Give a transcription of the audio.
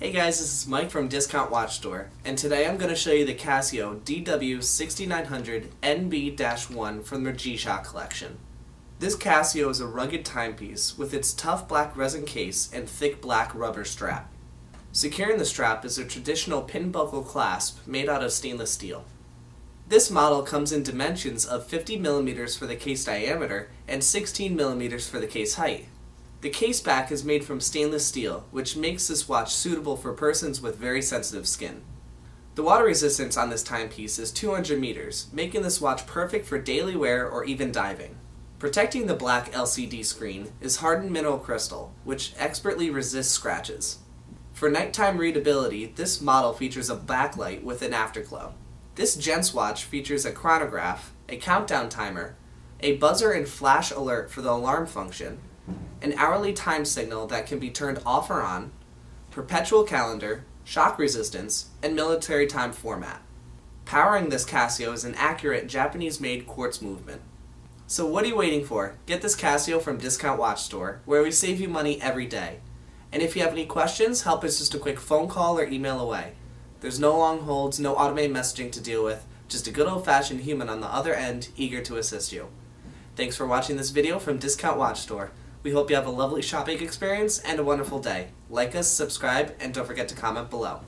Hey guys, this is Mike from Discount Watch Store, and today I'm going to show you the Casio DW6900NB-1 from the G-Shock collection. This Casio is a rugged timepiece with its tough black resin case and thick black rubber strap. Securing the strap is a traditional pin buckle clasp made out of stainless steel. This model comes in dimensions of 50mm for the case diameter and 16mm for the case height. The case back is made from stainless steel, which makes this watch suitable for persons with very sensitive skin. The water resistance on this timepiece is 200 meters, making this watch perfect for daily wear or even diving. Protecting the black LCD screen is hardened mineral crystal, which expertly resists scratches. For nighttime readability, this model features a backlight with an afterglow. This Gents watch features a chronograph, a countdown timer, a buzzer and flash alert for the alarm function, an hourly time signal that can be turned off or on, perpetual calendar, shock resistance, and military time format. Powering this Casio is an accurate Japanese-made quartz movement. So what are you waiting for? Get this Casio from Discount Watch Store, where we save you money every day. And if you have any questions, help us just a quick phone call or email away. There's no long holds, no automated messaging to deal with, just a good old-fashioned human on the other end eager to assist you. Thanks for watching this video from Discount Watch Store. We hope you have a lovely shopping experience and a wonderful day. Like us, subscribe, and don't forget to comment below.